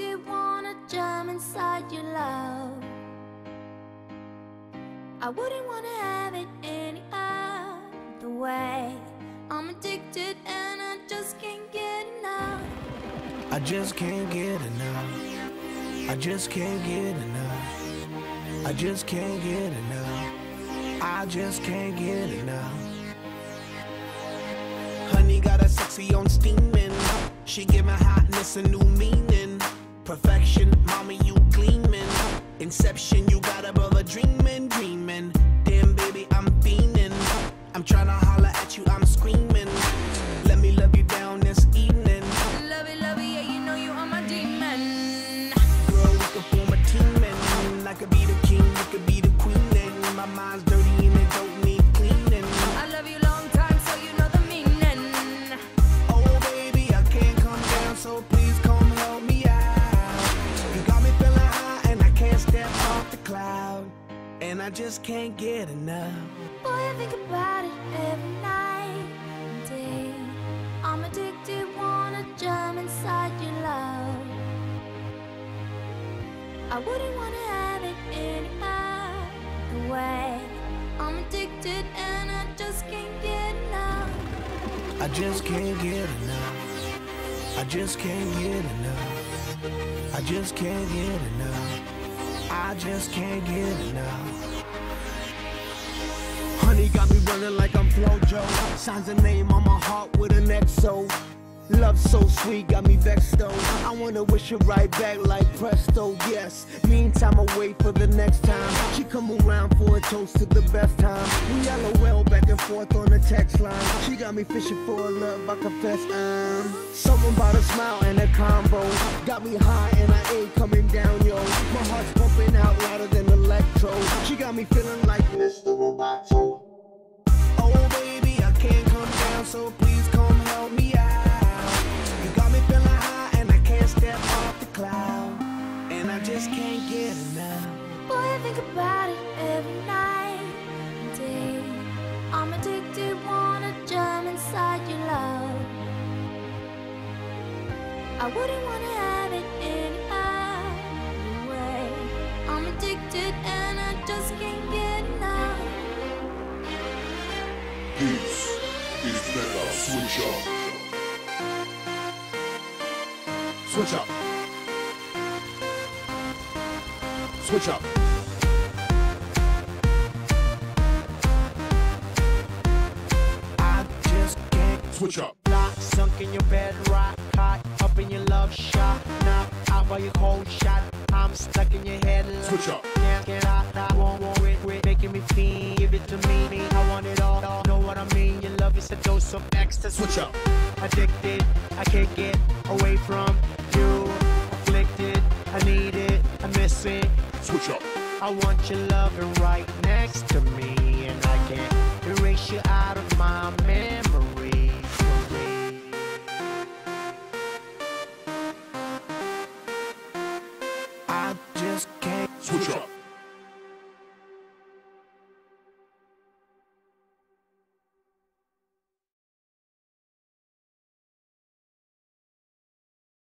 addicted, wanna jump inside your love. I wouldn't wanna have it any other way. I'm addicted and I just can't get enough. I just can't get enough. I just can't get enough. I just can't get enough. I just can't get enough. Honey got a sexy on steaming. She giving hotness a new meaning. Perfection, mommy, you gleaming. Inception, And I just can't get enough. Boy, I think about it every night and day. I'm addicted, wanna jump inside your love. I wouldn't wanna have it any other way. I'm addicted and I just can't get enough. I just can't get enough. I just can't get enough. I just can't get enough. I just can't get enough. Honey got me running like I'm Flojo. Signs a name on my heart with an XO. Love so sweet, got me vexed though. I wanna wish her right back like presto, yes. Meantime, I wait for the next time. She come around for a toast to the best time. We LOL back and forth on the text line. She got me fishing for a love, I confess I'm. Something a smile and a combo. Got me high and I ain't coming down, electro. She got me feeling like Mr. Roboto. Oh baby, I can't come down, so please come help me out. You got me feeling high and I can't step off the cloud. And I just can't get enough. Boy, I think about it every night and day. I'm addicted, wanna jump inside your love. I wouldn't wanna This is Mega Switch Up. Switch up. Switch up. I just can't. Switch up. Lock, sunk in your bed, rock hot, up in your love shot, knock out by your cold shot. I'm stuck in your head. Switch up. Can't get out, I won't want it, quit making me feel. Give it to me, me. Mean? Your love is a dose of ecstasy. Switch up. Addicted, I can't get away from you. Afflicted, I need it, I miss it. Switch up. I want your loving right next to me, and I can't erase you out of my memory. I just can't. Switch up.